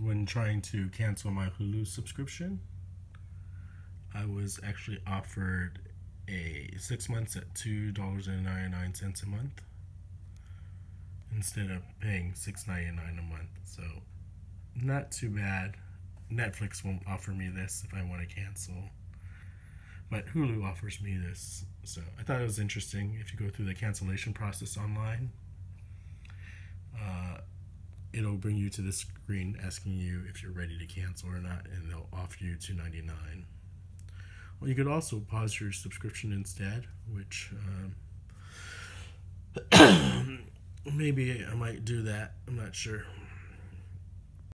when trying to cancel my Hulu subscription, I was actually offered a six months at two dollars and ninety nine cents a month instead of paying six ninety nine a month. So not too bad. Netflix won't offer me this if I want to cancel. But Hulu offers me this. So I thought it was interesting if you go through the cancellation process online. It'll bring you to the screen asking you if you're ready to cancel or not, and they'll offer you two ninety nine. Well, you could also pause your subscription instead, which um, maybe I might do that. I'm not sure.